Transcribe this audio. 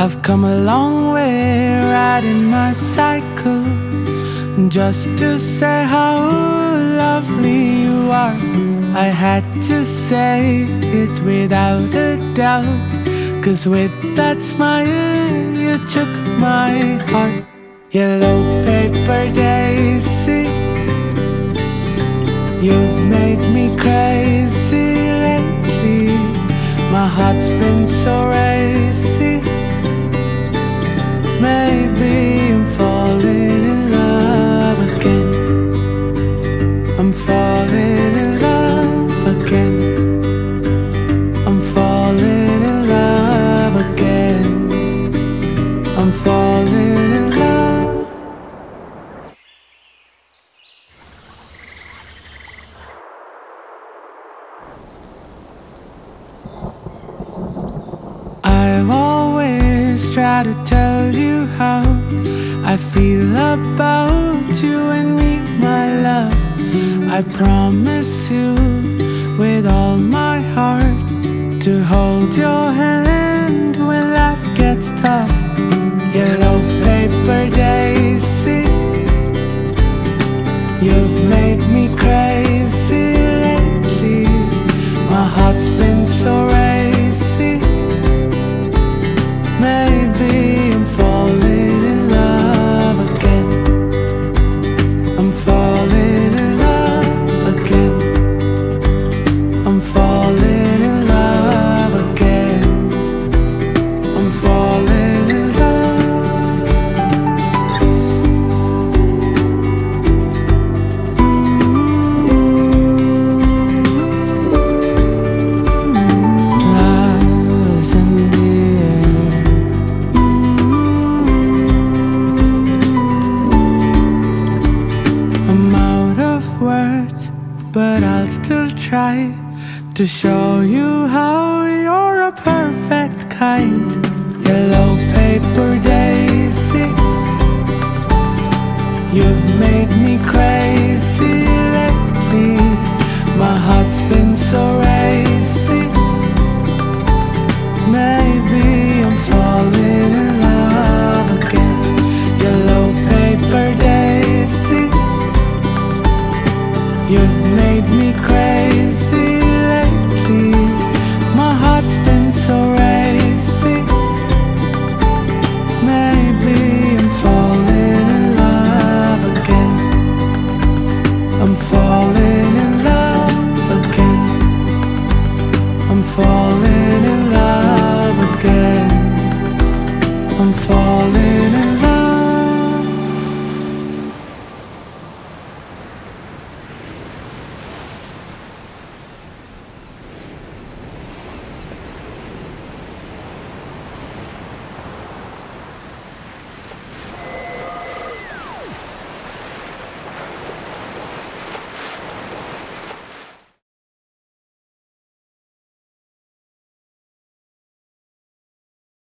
I've come a long way riding my cycle just to say how lovely you are. I had to say it without a doubt, cause with that smile you took my heart. Yellow paper daisy, you've made me crazy lately. My heart's been so racy. Tried to tell you how I feel about you and me, my love. I promise you with all my heart to hold your hand when life gets tough. Yellow paper daisy, you've made me crazy to show you how you're a perfect kind. Yellow paper daisy, you've made me crazy in